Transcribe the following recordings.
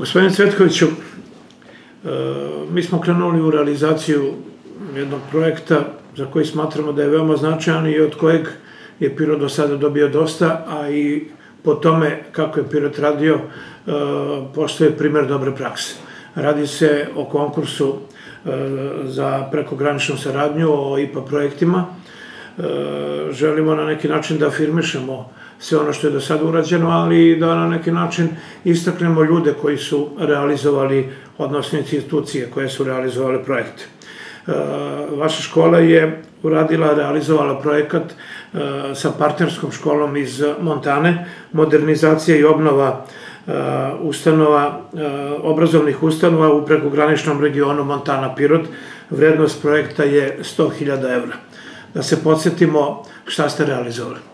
Gospodin Cvetkoviću, e, mi smo krenuli u realizaciju jednog projekta za koji smatramo da je veoma značajan i od kojeg je Pirot do sada dobio dosta, a i po tome kako je Pirot radio, e, postoje primer dobre prakse. Radi se o konkursu e, za prekograničnu saradnju, o IPA projektima. Želimo na neki način da afirmišemo sve ono što je do sada urađeno, ali da na neki način istaknemo ljude koji su realizovali, odnosno institucije koje su realizovali projekte. E, vaša škola je uradila, realizovala projekat e, sa partnerskom školom iz Montane, modernizacija i obnova e, ustanova, obrazovnih ustanova u prekograničnom regionu Montana Pirot. Vrednost projekta je 100.000 evra. Da se podsjetimo šta ste realizovali.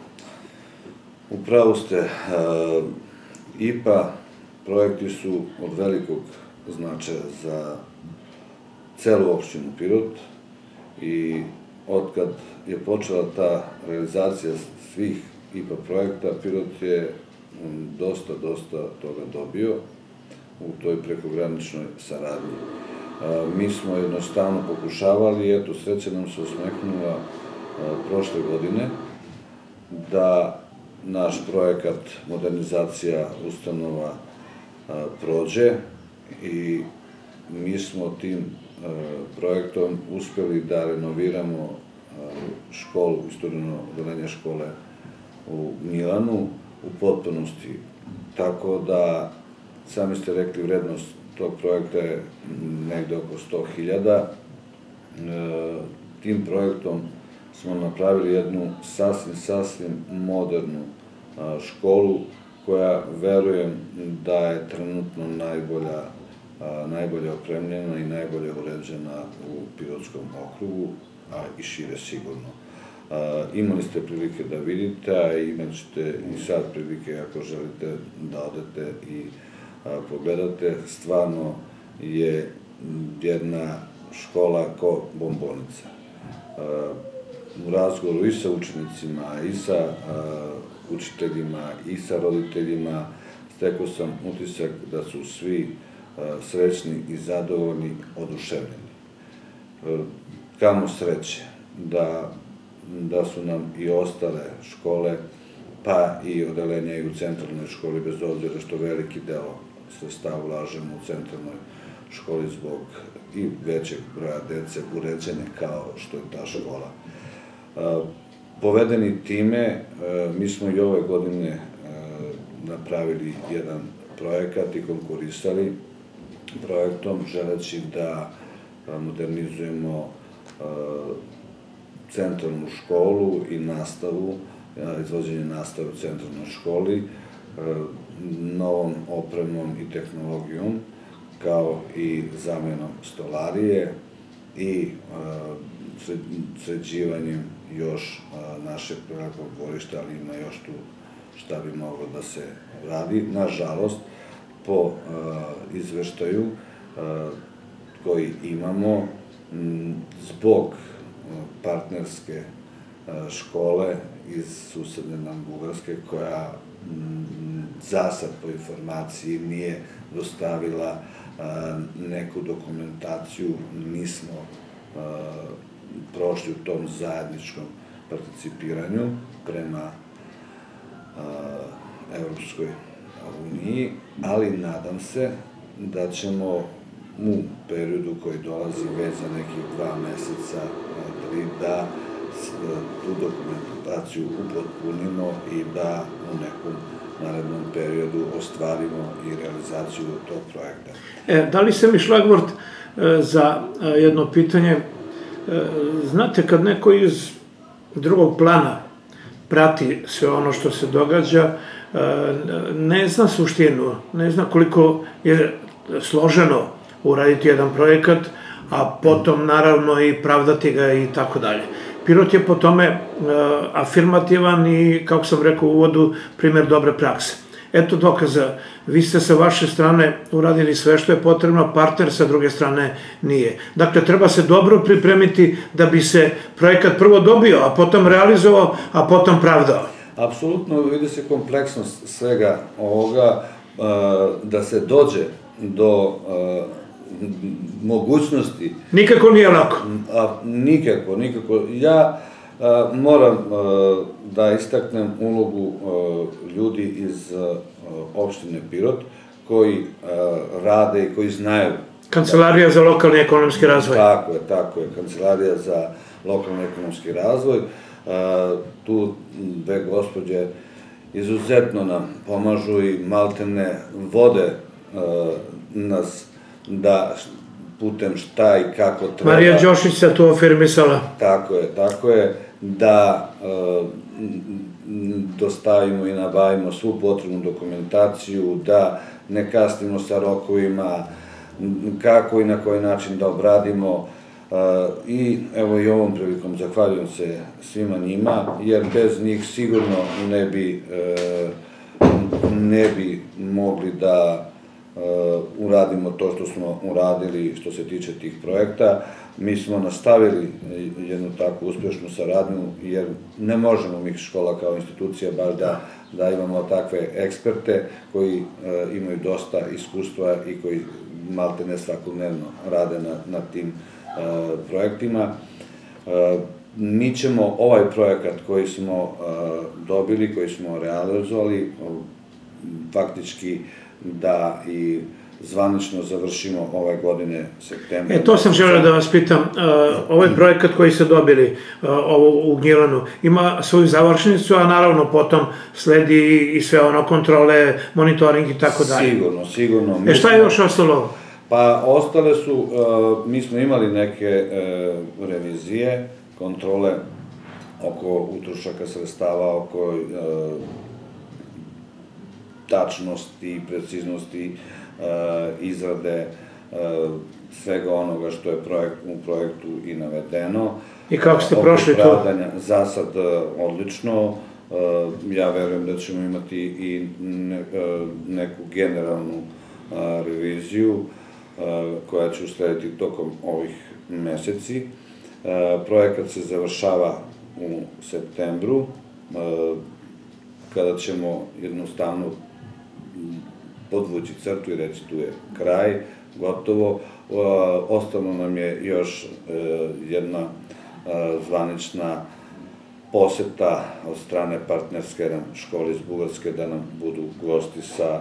Upravo ste, e, IPA projekti su od velikog značaja za celu opštinu Pirot i odkad je počela ta realizacija svih IPA projekta, Pirot je dosta, dosta toga dobio u toj prekograničnoj saradnji. E, mi smo jednostavno pokušavali, eto, sreće nam se osmehnula e, prošle godine, da naš projekat modernizacija ustanova prođe i mi smo tim projektom uspeli da renoviramo školu, istorino odelenje škole u Milanu u potpunosti. Tako da, sami ste rekli, vrednost tog projekta je negde oko 100.000. E, tim projektom smo napravili jednu sasvim, sasvim modernu školu koja verujem da je trenutno najbolja, najbolje opremljena i najbolje uređena u Pirotskom okrugu, a i šire sigurno. Imali ste prilike da vidite, a imat ćete i sad prilike ako želite da odete i pogledate. Stvarno je jedna škola ko bombonica. U razgovoru i sa učenicima, i sa učiteljima i sa roditeljima, stekao sam utisak da su svi e, srećni i zadovoljni, oduševljeni. E, kamo sreće da, da su nam i ostale škole, pa i odelenja i u centralnoj školi, bez obzira što veliki deo sredstava ulažemo u centralnoj školi zbog i većeg broja dece uređene kao što je ta škola. Povedeni time, e, mi smo i ove godine e, napravili jedan projekat i konkurisali projektom želeći da e, modernizujemo centralnu školu i nastavu, izvođenje nastave u centralnoj školi, novom opremom i tehnologijom, kao i zamenom stolarije i sređivanjem još našeg prvakog dvorišta, ali ima još tu šta bi moglo da se radi. Nažalost, po izveštaju koji imamo, zbog partnerske škole iz susedne nam Bugarske, koja zasad po informaciji nije dostavila neku dokumentaciju, nismo prošli u tom zajedničkom participiranju prema Evropskoj uniji, ali nadam se da ćemo u periodu koji dolazi već za nekih dva meseca, tri, da tu dokumentaciju upotpunimo i da u nekom narednom periodu ostvarimo i realizaciju tog projekta. E, da li se mi šlagvort e, za e, jedno pitanje znate, kad neko iz drugog plana prati sve ono što se događa, e, ne zna suštinu, ne zna koliko je složeno uraditi jedan projekat, a potom naravno i pravdati ga i tako dalje. Pirot je po tome e, afirmativan i, kako sam rekao u uvodu, primer dobre prakse. Eto dokaza, vi ste sa vaše strane uradili sve što je potrebno, partner sa druge strane nije. Dakle, treba se dobro pripremiti da bi se projekat prvo dobio, a potom realizovao, a potom pravdao. Apsolutno vidi se kompleksnost svega ovoga, da se dođe do mogućnosti... Nikako nije lako. A, nikako, nikako. Ja moram da istaknem ulogu ljudi iz opštine Pirot, koji rade i koji znaju Kancelarija za lokalni ekonomski razvoj. Tako je, tako je. Kancelarija za lokalni ekonomski razvoj. Tu dve gospođe izuzetno nam pomažu i maltene vode nas da putem šta i kako treba. Marija Đošić se tu afirmisala. Tako je, tako je, da dostavimo i nabavimo svu potrebnu dokumentaciju, da ne kasnimo sa rokovima, kako i na koji način da obradimo i evo i ovom prilikom zahvaljujem se svima njima, jer bez njih sigurno ne bi, e, ne bi mogli da e, uradimo to što smo uradili što se tiče tih projekta. Mi smo nastavili jednu takvu uspešnu saradnju, jer ne možemo mi škola kao institucija baš da, da imamo takve eksperte koji e, imaju dosta iskustva i koji malte ne svakodnevno rade na, na tim uh, projektima. Uh, mi ćemo ovaj projekat koji smo uh, dobili, koji smo realizovali, faktički da i zvanično završimo ove godine septembra. E, to sam želeo da vas pitam. Ovaj projekat koji ste dobili ovo u Gnjilanu ima svoju završnicu, a naravno potom sledi i sve ono kontrole, monitoring i tako dalje. Sigurno, sigurno. E, šta je još ostalo? Pa ostale su, mi smo imali neke revizije, kontrole oko utrošaka sredstava, oko tačnosti, preciznosti, izrade svega onoga što je projekt, u projektu i navedeno. I kako ste prošli to? Za sad odlično. Ja verujem da ćemo imati i neku generalnu reviziju koja će uslediti tokom ovih meseci. Projekat se završava u septembru, kada ćemo jednostavno podvući crtu i reći tu je kraj, gotovo. Ostalo nam je još e, jedna zvanična poseta od strane partnerske škole iz Bugarske da nam budu gosti sa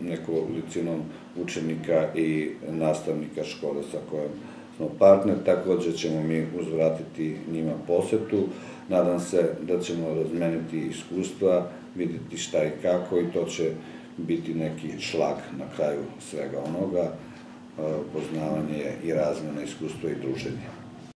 nekolicinom učenika i nastavnika škole sa kojom smo partner, takođe ćemo mi uzvratiti njima posetu. Nadam se da ćemo razmeniti iskustva, videti šta i kako i to će biti neki šlag na kraju svega onoga, poznavanje i razmena iskustva i druženja.